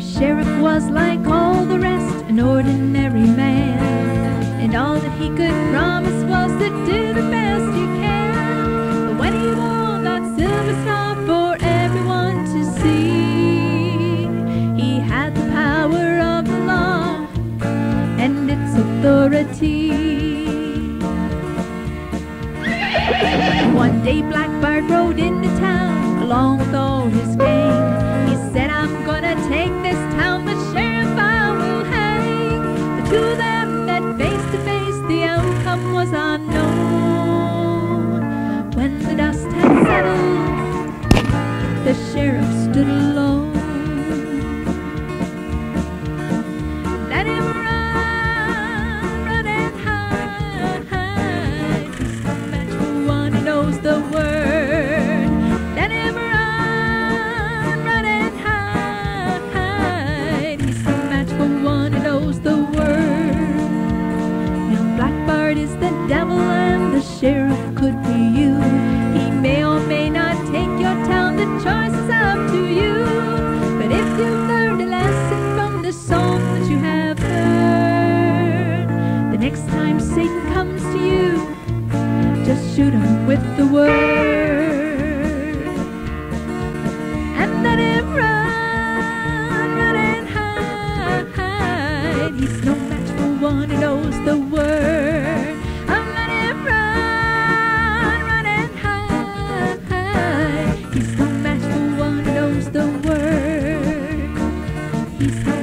sheriff was like all the rest, an ordinary man. And all that he could promise was to do the best he can. But when he wore that silver star for everyone to see, he had the power of the law and its authority. One day Black Bart rode into town along with all his to them that face to face, the outcome was unknown. When the dust had settled, the sheriff stood alone. Let him Black Bart is the devil and the sheriff could be you. He may or may not take your town, the choice is up to you. But if you've learned a lesson from the song that you have heard, the next time Satan comes to you, just shoot him with the word. And let him run, run and hide. He's no match for one who knows the. Peace.